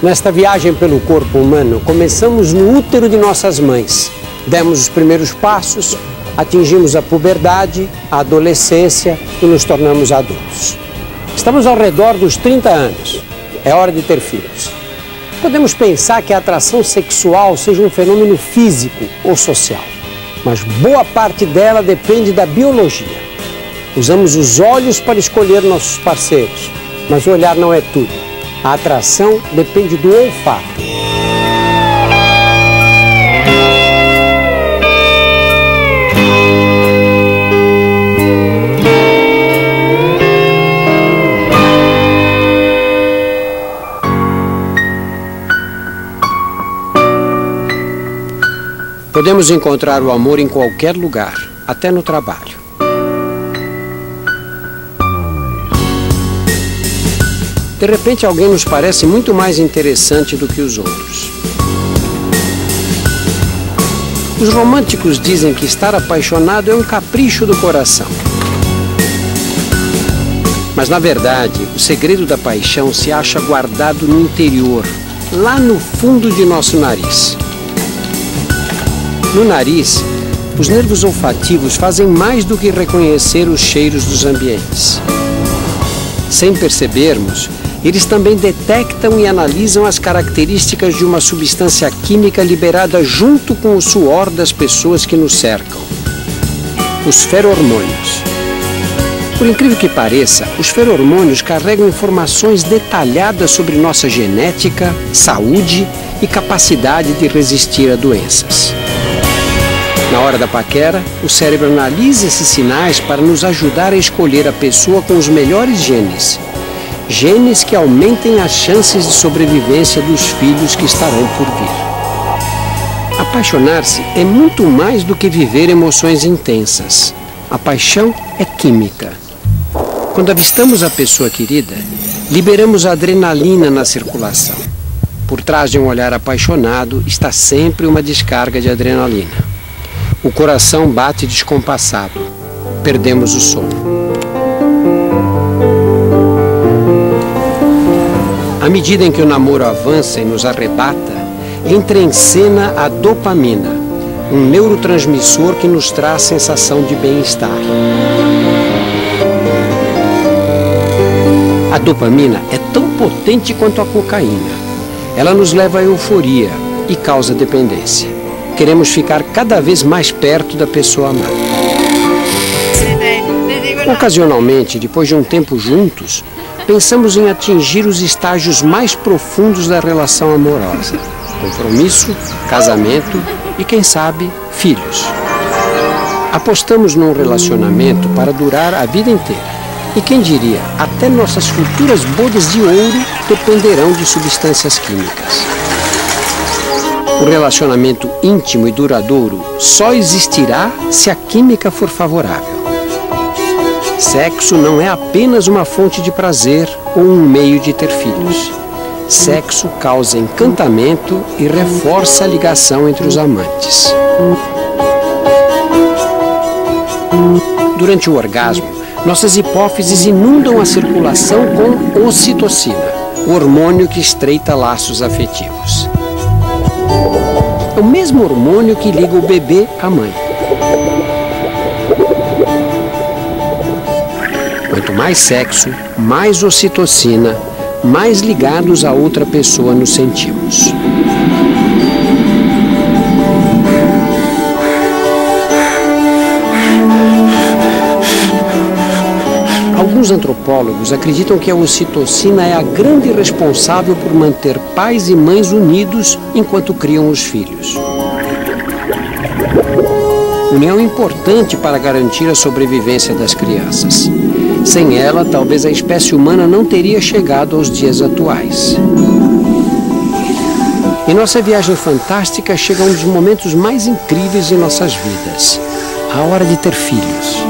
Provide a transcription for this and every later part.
Nesta viagem pelo corpo humano, começamos no útero de nossas mães. Demos os primeiros passos, atingimos a puberdade, a adolescência e nos tornamos adultos. Estamos ao redor dos 30 anos. É hora de ter filhos. Podemos pensar que a atração sexual seja um fenômeno físico ou social, mas boa parte dela depende da biologia. Usamos os olhos para escolher nossos parceiros, mas o olhar não é tudo. A atração depende do olfato. Podemos encontrar o amor em qualquer lugar, até no trabalho. De repente, alguém nos parece muito mais interessante do que os outros. Os românticos dizem que estar apaixonado é um capricho do coração. Mas, na verdade, o segredo da paixão se acha guardado no interior, lá no fundo de nosso nariz. No nariz, os nervos olfativos fazem mais do que reconhecer os cheiros dos ambientes. Sem percebermos, eles também detectam e analisam as características de uma substância química liberada junto com o suor das pessoas que nos cercam: os ferormônios. Por incrível que pareça, os ferormônios carregam informações detalhadas sobre nossa genética, saúde e capacidade de resistir a doenças. Na hora da paquera, o cérebro analisa esses sinais para nos ajudar a escolher a pessoa com os melhores genes. Genes que aumentem as chances de sobrevivência dos filhos que estarão por vir. Apaixonar-se é muito mais do que viver emoções intensas. A paixão é química. Quando avistamos a pessoa querida, liberamos adrenalina na circulação. Por trás de um olhar apaixonado está sempre uma descarga de adrenalina. O coração bate descompassado. Perdemos o sono. À medida em que o namoro avança e nos arrebata, entra em cena a dopamina, um neurotransmissor que nos traz sensação de bem-estar. A dopamina é tão potente quanto a cocaína. Ela nos leva à euforia e causa dependência queremos ficar cada vez mais perto da pessoa amada. Ocasionalmente, depois de um tempo juntos, pensamos em atingir os estágios mais profundos da relação amorosa: compromisso, casamento e, quem sabe, filhos. Apostamos num relacionamento para durar a vida inteira. E quem diria, até nossas futuras bodas de ouro dependerão de substâncias químicas. O relacionamento íntimo e duradouro só existirá se a química for favorável. Sexo não é apenas uma fonte de prazer ou um meio de ter filhos. Sexo causa encantamento e reforça a ligação entre os amantes. Durante o orgasmo, nossas hipófises inundam a circulação com ocitocina, o hormônio que estreita laços afetivos. É o mesmo hormônio que liga o bebê à mãe. Quanto mais sexo, mais ocitocina, mais ligados a outra pessoa nos sentimos. Alguns antropólogos acreditam que a ocitocina é a grande responsável por manter pais e mães unidos enquanto criam os filhos. União importante para garantir a sobrevivência das crianças. Sem ela, talvez a espécie humana não teria chegado aos dias atuais. Em nossa viagem fantástica chega um dos momentos mais incríveis em nossas vidas: a hora de ter filhos.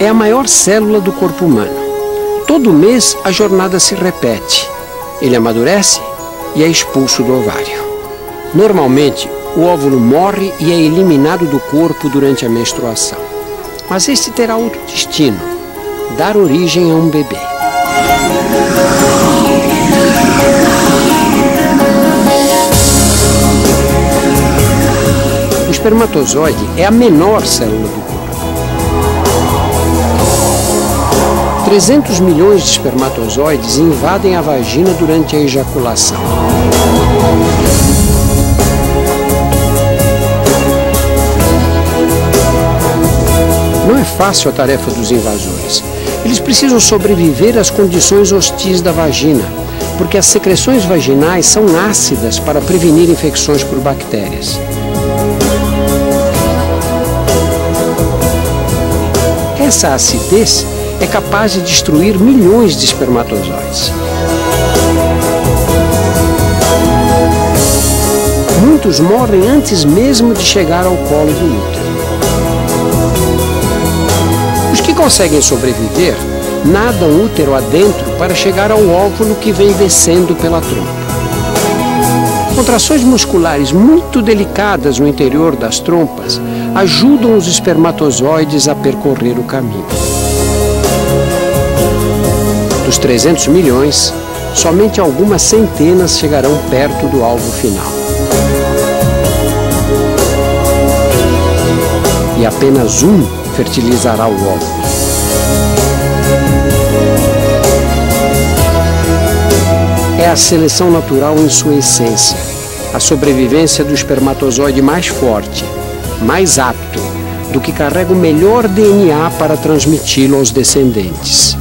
É a maior célula do corpo humano. Todo mês a jornada se repete. Ele amadurece e é expulso do ovário. Normalmente, o óvulo morre e é eliminado do corpo durante a menstruação. Mas este terá outro destino: dar origem a um bebê. O espermatozoide é a menor célula do 300 milhões de espermatozoides invadem a vagina durante a ejaculação. Não é fácil a tarefa dos invasores. Eles precisam sobreviver às condições hostis da vagina, porque as secreções vaginais são ácidas para prevenir infecções por bactérias. Essa acidez é capaz de destruir milhões de espermatozoides. Muitos morrem antes mesmo de chegar ao colo do útero. Os que conseguem sobreviver nadam útero adentro para chegar ao óvulo que vem descendo pela trompa. Contrações musculares muito delicadas no interior das trompas ajudam os espermatozoides a percorrer o caminho. Dos 300 milhões, somente algumas centenas chegarão perto do alvo final. E apenas um fertilizará o óvulo. É a seleção natural em sua essência, a sobrevivência do espermatozoide mais forte, mais apto, do que carrega o melhor DNA para transmiti-lo aos descendentes.